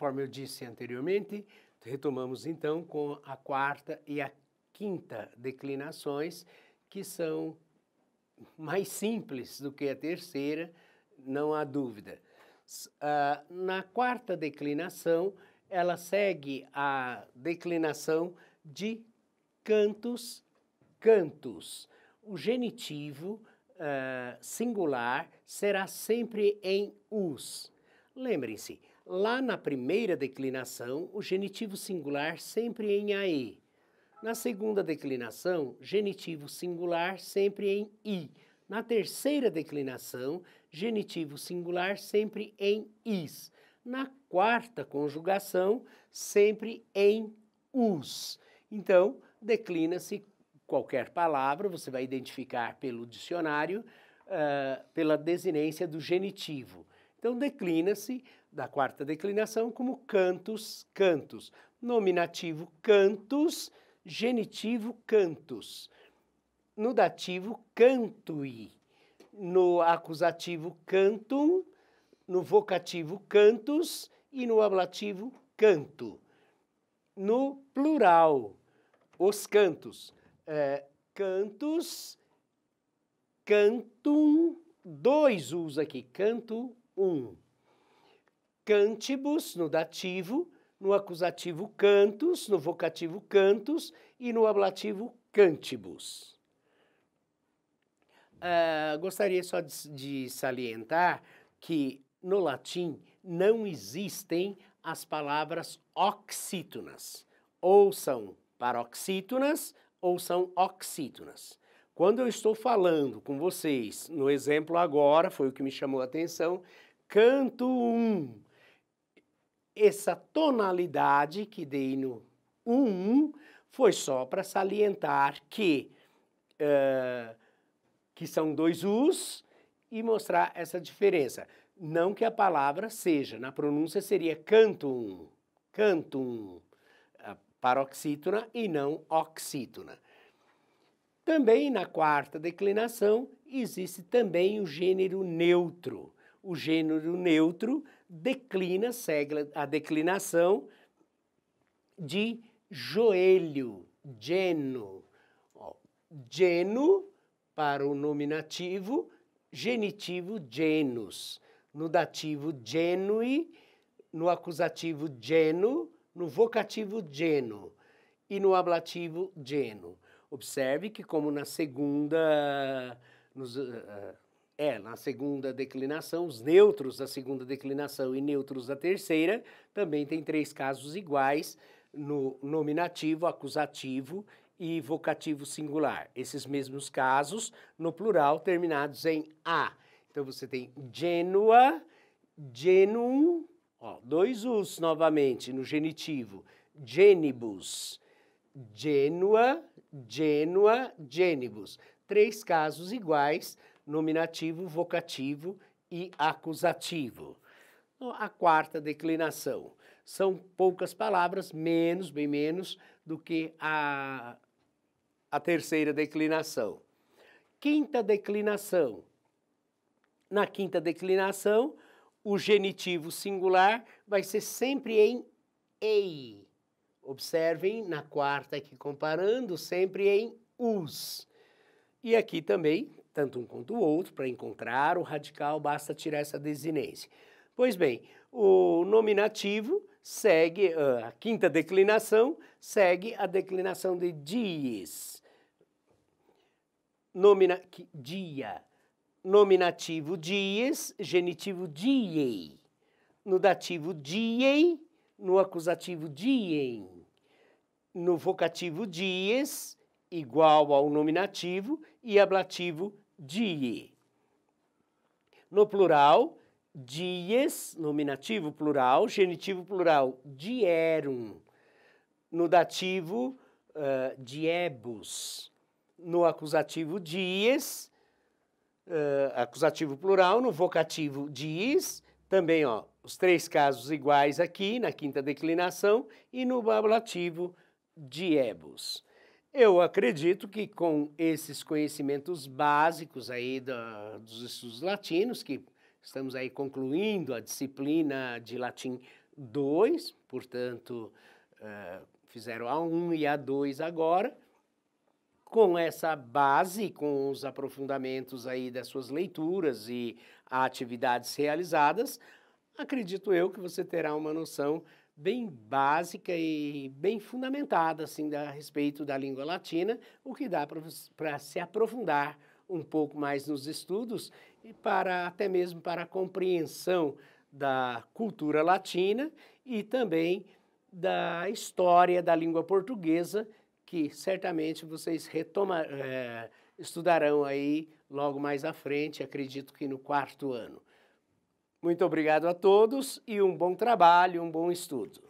conforme eu disse anteriormente, retomamos então com a quarta e a quinta declinações, que são mais simples do que a terceira, não há dúvida. Uh, na quarta declinação, ela segue a declinação de cantos, cantos. O genitivo uh, singular será sempre em us. Lembrem-se, lá na primeira declinação, o genitivo singular sempre em ae. Na segunda declinação, genitivo singular sempre em i. Na terceira declinação, genitivo singular sempre em is. Na quarta conjugação, sempre em us. Então, declina-se qualquer palavra, você vai identificar pelo dicionário, uh, pela desinência do genitivo. Então, declina-se da quarta declinação como cantos, cantos. Nominativo, cantos, genitivo, cantos. No dativo, cantui. No acusativo, cantum. No vocativo, cantos. E no ablativo, canto. No plural, os cantos é, cantos, cantum, dois us aqui, canto um. Cantibus no dativo, no acusativo cantos, no vocativo cantos e no ablativo cantibus. Uh, gostaria só de, de salientar que no latim não existem as palavras oxítonas. Ou são paroxítonas ou são oxítonas. Quando eu estou falando com vocês, no exemplo agora, foi o que me chamou a atenção, canto um. Essa tonalidade que dei no um foi só para salientar que, uh, que são dois us e mostrar essa diferença. Não que a palavra seja, na pronúncia seria cantum, cantum paroxítona e não oxítona. Também na quarta declinação existe também o gênero neutro. O gênero neutro declina, segue a declinação de joelho, geno. geno para o nominativo, genitivo genus. No dativo genui, no acusativo geno, no vocativo geno e no ablativo geno. Observe que como na segunda nos, uh, é, na segunda declinação, os neutros da segunda declinação e neutros da terceira, também tem três casos iguais no nominativo, acusativo e vocativo singular. Esses mesmos casos no plural terminados em a. Então você tem genua, genum, Ó, dois us novamente no genitivo. Genibus, genua, genua, genibus. Três casos iguais, nominativo, vocativo e acusativo. A quarta declinação. São poucas palavras, menos, bem menos, do que a, a terceira declinação. Quinta declinação. Na quinta declinação, o genitivo singular vai ser sempre em ei. Observem na quarta aqui comparando, sempre em us. E aqui também, tanto um quanto o outro, para encontrar o radical, basta tirar essa desinência. Pois bem, o nominativo segue, a quinta declinação segue a declinação de dies. Nomina, dia nominativo dies, genitivo diei. No dativo diei, no acusativo diem. No vocativo dies, igual ao nominativo, e ablativo die. No plural, dies, nominativo plural, genitivo plural, dierum. No dativo, uh, diebus. No acusativo dies, uh, acusativo plural, no vocativo diz, também ó, os três casos iguais aqui na quinta declinação e no ablativo diebus. Eu acredito que com esses conhecimentos básicos aí da, dos estudos latinos, que estamos aí concluindo a disciplina de latim 2, portanto, uh, fizeram A1 e A2 agora, com essa base, com os aprofundamentos aí das suas leituras e atividades realizadas, acredito eu que você terá uma noção bem básica e bem fundamentada assim a respeito da língua latina, o que dá para se aprofundar um pouco mais nos estudos e para até mesmo para a compreensão da cultura latina e também da história da língua portuguesa, que certamente vocês retoma, é, estudarão aí logo mais à frente, acredito que no quarto ano. Muito obrigado a todos e um bom trabalho, um bom estudo.